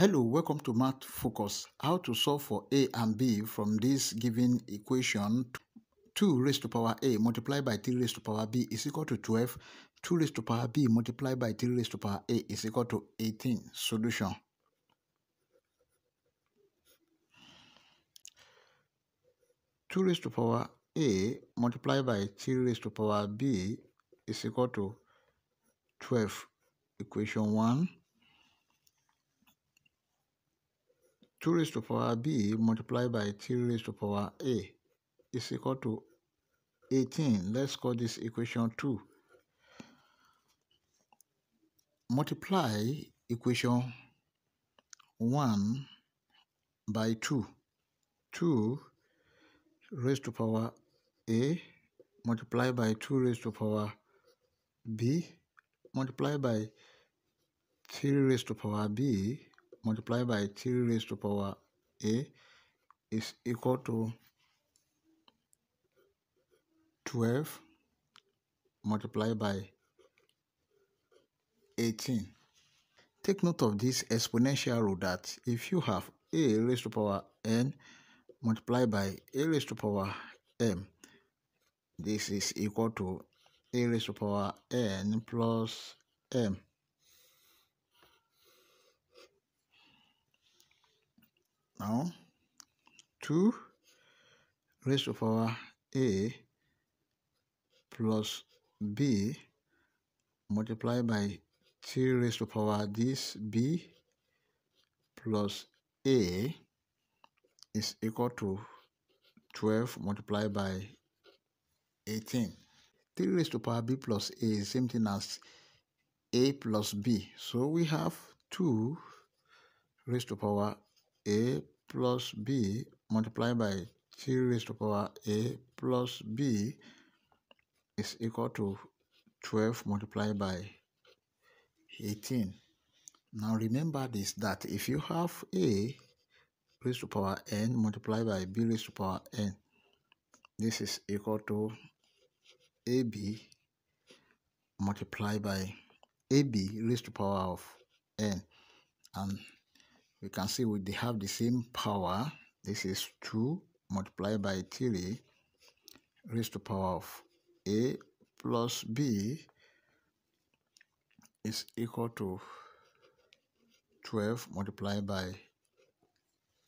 Hello, welcome to Math Focus. How to solve for a and b from this given equation. 2 raised to power a multiplied by 3 raised to power b is equal to 12. 2 raised to power b multiplied by 3 raised to power a is equal to 18. Solution. Two raised to power a multiplied by 3 raised to power b is equal to 12. Equation 1. 2 raised to power b multiplied by 3 raised to power a is equal to 18. Let's call this equation 2. Multiply equation 1 by 2. 2 raised to power a multiplied by 2 raised to power b multiplied by 3 raised to power b multiplied by 3 raised to power a is equal to 12 multiplied by 18. Take note of this exponential rule that if you have a raised to power n multiplied by a raised to power m, this is equal to a raised to power n plus m. Now, 2 raised to power a plus b multiplied by 3 raised to power this b plus a is equal to 12 multiplied by 18. 3 raised to power b plus a is same thing as a plus b. So we have 2 raised to power a plus b multiplied by 3 raised to power a plus b is equal to 12 multiplied by 18. Now remember this that if you have a raised to power n multiplied by b raised to power n, this is equal to ab multiplied by ab raised to power of n and we can see we have the same power. This is 2 multiplied by 3 raised to power of a plus b is equal to 12 multiplied by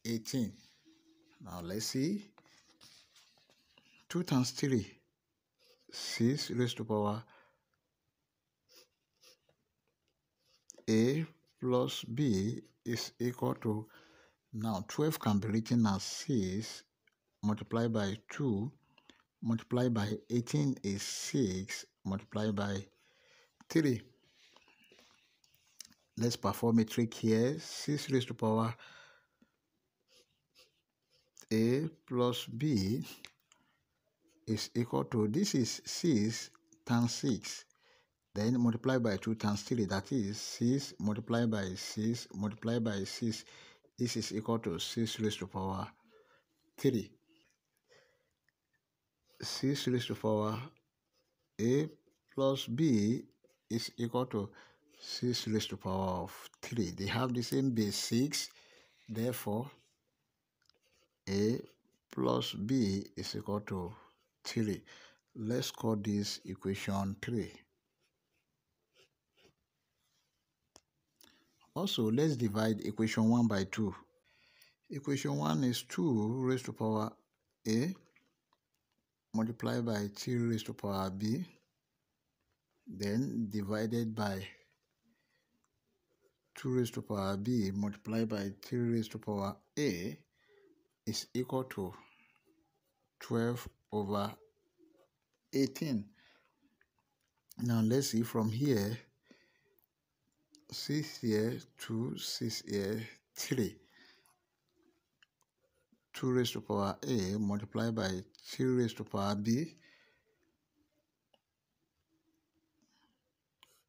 18 now let's see. 2 times 3 6 raised to power a plus b is equal to now 12 can be written as 6 multiplied by 2 multiplied by 18 is 6 multiplied by 3 let's perform a trick here. 6 raised to power a plus b is equal to this is 6 times 6 then multiply by 2 times 3 that is 6 multiplied by 6 multiplied by 6 this is equal to 6 raised to power 3 6 raised to power a plus b is equal to 6 raised to power of 3 they have the same base 6 therefore a plus b is equal to 3 let's call this equation 3 Also, let's divide equation 1 by 2. Equation 1 is 2 raised to power a multiplied by 3 raised to power b then divided by 2 raised to power b multiplied by 3 raised to power a is equal to 12 over 18. Now let's see from here 6 here, 2, 6 here, 3. 2 raised to power a multiplied by 3 raised to power b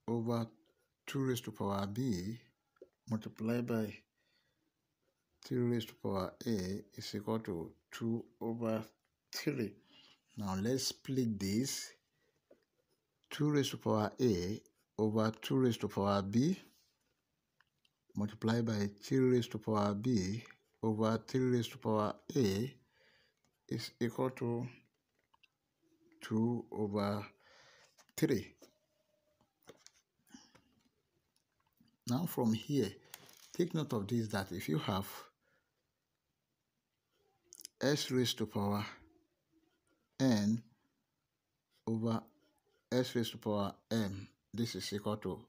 over 2 raised to power b multiplied by 3 raised to power a is equal to 2 over 3. Now let's split this 2 raised to power a over 2 raised to power b multiplied by 3 raised to power b over 3 raised to power a is equal to 2 over 3. Now from here, take note of this that if you have s raised to power n over s raised to power m, this is equal to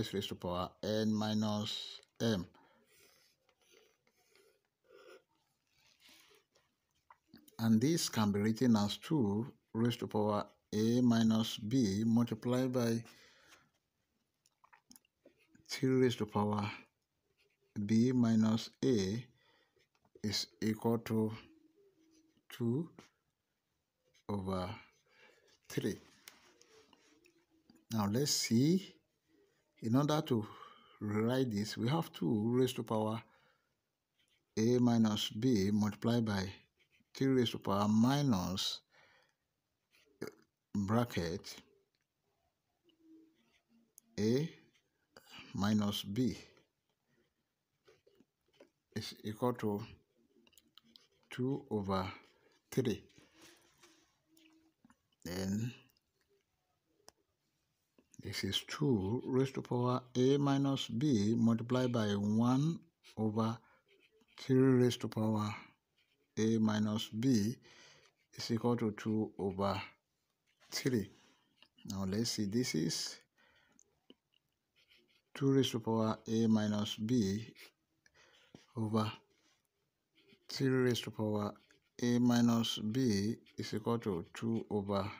s raised to power n minus m. And this can be written as 2 raised to power a minus b multiplied by 3 raised to power b minus a is equal to 2 over 3. Now let's see, in order to write this, we have 2 raised to power a minus b multiplied by 3 raised to power minus uh, bracket a minus b is equal to 2 over 3 then this is 2 raised to power a minus b multiplied by 1 over 3 raised to power a minus b is equal to 2 over 3. Now let's see, this is 2 raised to power a minus b over 3 raised to power a minus b is equal to 2 over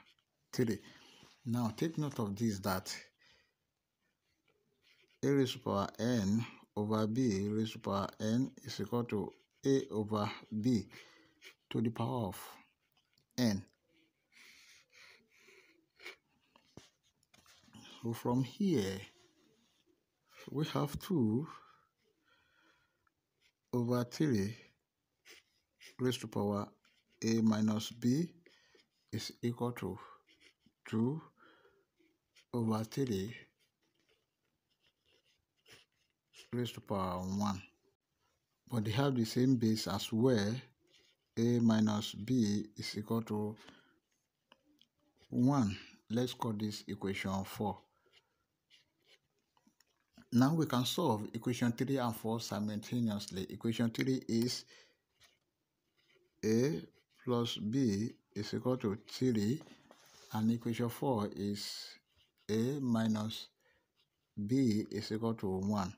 3. Now take note of this that a raised to power n over b raised to power n is equal to a over b to the power of n. So from here, we have 2 over 3 raised to power a minus b is equal to 2 over 3 raised to power 1. But they have the same base as well. a minus b is equal to 1. Let's call this equation 4. Now we can solve equation 3 and 4 simultaneously. Equation 3 is a plus b is equal to 3 and equation 4 is a minus b is equal to 1.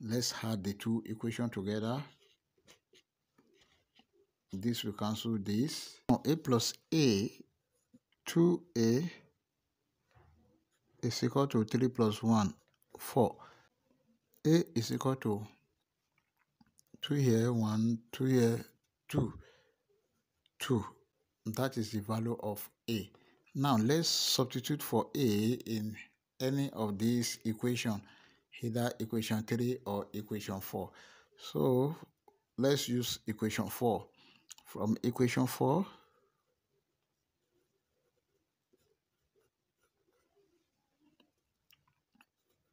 Let's add the two equations together. This will cancel this. Now a plus a, 2a is equal to 3 plus 1, 4 a is equal to 2 here 1 2 here 2 2 that is the value of a now let's substitute for a in any of these equation either equation 3 or equation 4 so let's use equation 4 from equation 4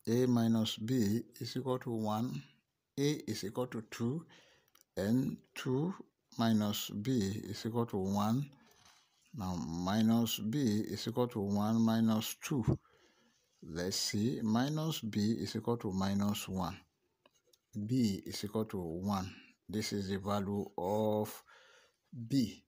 a minus b is equal to 1, a is equal to 2, and 2 minus b is equal to 1. Now minus b is equal to 1 minus 2. Let's see, minus b is equal to minus 1. b is equal to 1. This is the value of b.